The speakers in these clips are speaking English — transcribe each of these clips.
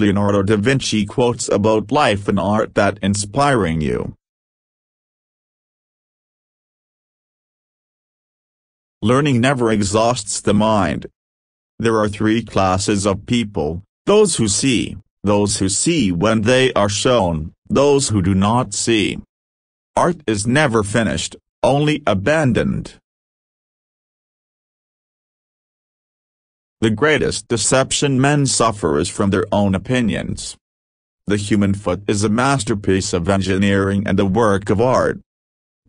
Leonardo da Vinci quotes about life and art that inspiring you. Learning never exhausts the mind. There are three classes of people, those who see, those who see when they are shown, those who do not see. Art is never finished, only abandoned. The greatest deception men suffer is from their own opinions. The human foot is a masterpiece of engineering and a work of art.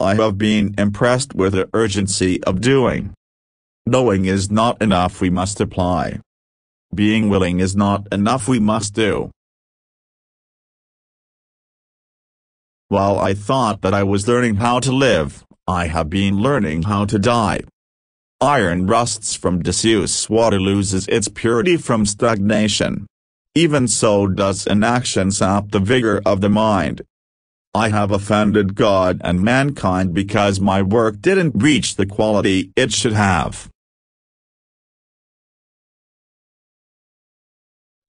I have been impressed with the urgency of doing. Knowing is not enough we must apply. Being willing is not enough we must do. While I thought that I was learning how to live, I have been learning how to die. Iron rusts from disuse water loses its purity from stagnation. Even so does inaction sap the vigor of the mind. I have offended God and mankind because my work didn't reach the quality it should have.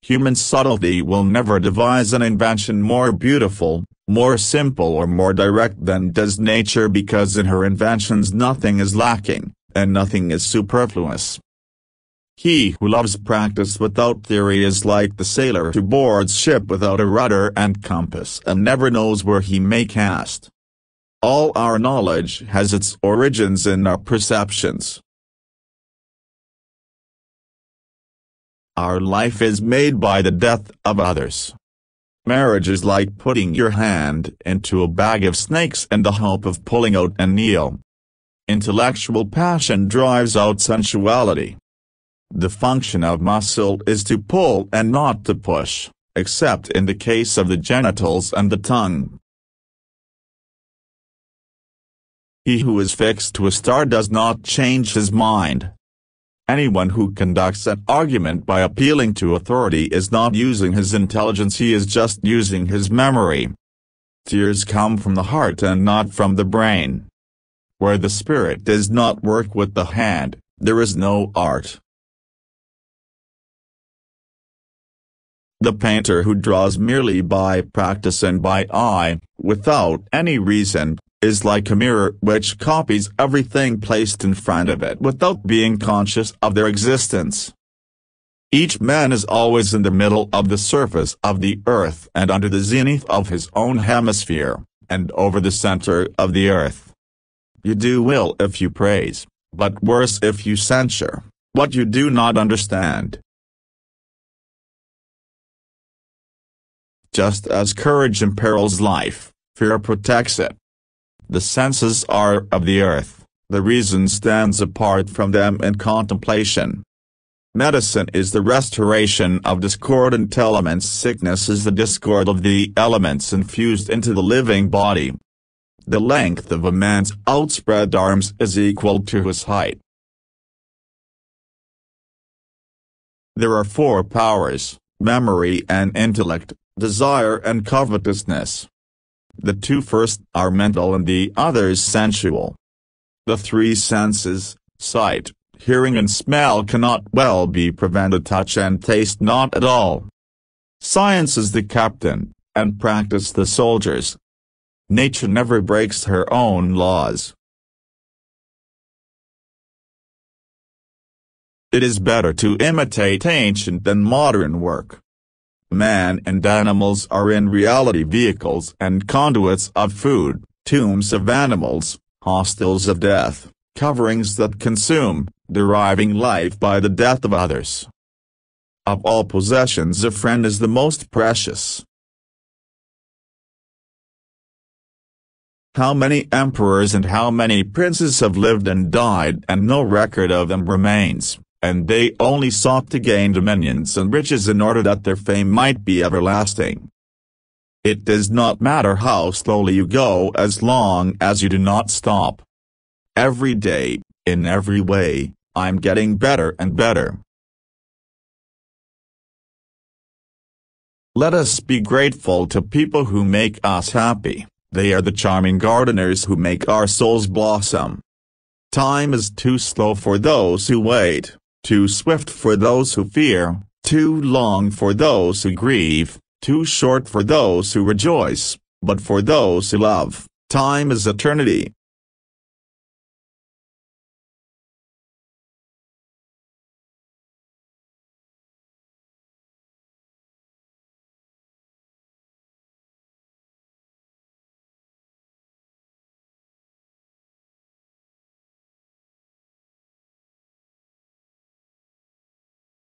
Human subtlety will never devise an invention more beautiful, more simple or more direct than does nature because in her inventions nothing is lacking and nothing is superfluous. He who loves practice without theory is like the sailor who boards ship without a rudder and compass and never knows where he may cast. All our knowledge has its origins in our perceptions. Our life is made by the death of others. Marriage is like putting your hand into a bag of snakes and the hope of pulling out an eel. Intellectual passion drives out sensuality. The function of muscle is to pull and not to push, except in the case of the genitals and the tongue. He who is fixed to a star does not change his mind. Anyone who conducts an argument by appealing to authority is not using his intelligence he is just using his memory. Tears come from the heart and not from the brain. Where the spirit does not work with the hand, there is no art. The painter who draws merely by practice and by eye, without any reason, is like a mirror which copies everything placed in front of it without being conscious of their existence. Each man is always in the middle of the surface of the earth and under the zenith of his own hemisphere, and over the center of the earth. You do well if you praise, but worse if you censure, what you do not understand. Just as courage imperils life, fear protects it. The senses are of the earth, the reason stands apart from them in contemplation. Medicine is the restoration of discordant elements sickness is the discord of the elements infused into the living body. The length of a man's outspread arms is equal to his height. There are four powers, memory and intellect, desire and covetousness. The two first are mental and the others sensual. The three senses, sight, hearing and smell cannot well be prevented touch and taste not at all. Science is the captain, and practice the soldiers. Nature never breaks her own laws. It is better to imitate ancient than modern work. Man and animals are in reality vehicles and conduits of food, tombs of animals, hostels of death, coverings that consume, deriving life by the death of others. Of all possessions a friend is the most precious. How many emperors and how many princes have lived and died and no record of them remains, and they only sought to gain dominions and riches in order that their fame might be everlasting. It does not matter how slowly you go as long as you do not stop. Every day, in every way, I'm getting better and better. Let us be grateful to people who make us happy. They are the charming gardeners who make our souls blossom. Time is too slow for those who wait, too swift for those who fear, too long for those who grieve, too short for those who rejoice, but for those who love, time is eternity.